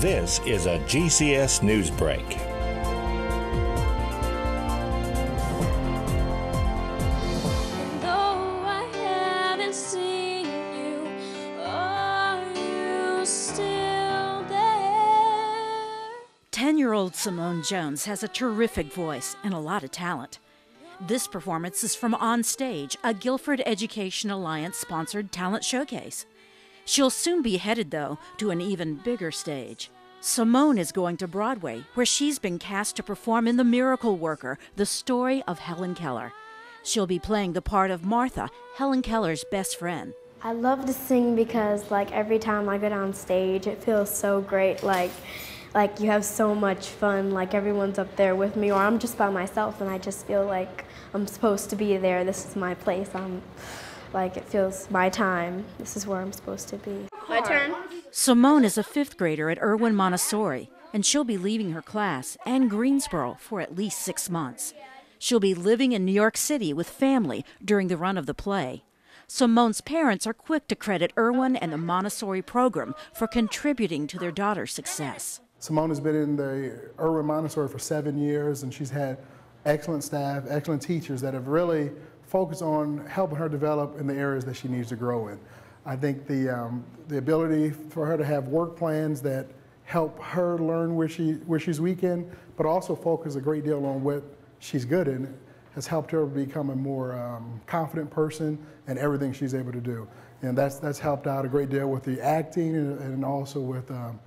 This is a GCS News Break. Though I haven't seen you, are you still there? 10 year old Simone Jones has a terrific voice and a lot of talent. This performance is from On Stage, a Guilford Education Alliance sponsored talent showcase. She'll soon be headed, though, to an even bigger stage. Simone is going to Broadway, where she's been cast to perform in The Miracle Worker, the story of Helen Keller. She'll be playing the part of Martha, Helen Keller's best friend. I love to sing because like every time I get on stage it feels so great like like you have so much fun like everyone's up there with me or I'm just by myself and I just feel like I'm supposed to be there this is my place I'm like it feels my time this is where I'm supposed to be. My turn. Simone is a fifth grader at Erwin Montessori, and she'll be leaving her class and Greensboro for at least six months. She'll be living in New York City with family during the run of the play. Simone's parents are quick to credit Erwin and the Montessori program for contributing to their daughter's success. Simone has been in the Erwin Montessori for seven years, and she's had excellent staff, excellent teachers that have really focused on helping her develop in the areas that she needs to grow in. I think the, um, the ability for her to have work plans that help her learn where, she, where she's weak in, but also focus a great deal on what she's good in, has helped her become a more um, confident person in everything she's able to do. And that's, that's helped out a great deal with the acting and, and also with um,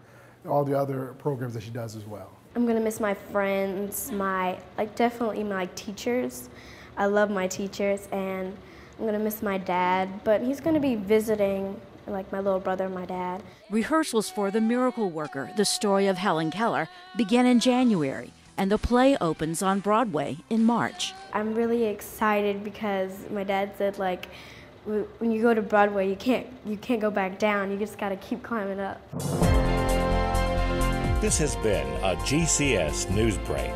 all the other programs that she does as well. I'm gonna miss my friends, my like definitely my teachers. I love my teachers and I'm gonna miss my dad, but he's gonna be visiting like my little brother and my dad. Rehearsals for The Miracle Worker, the story of Helen Keller, begin in January, and the play opens on Broadway in March. I'm really excited because my dad said like when you go to Broadway you can't you can't go back down. You just got to keep climbing up. This has been a GCS News Break.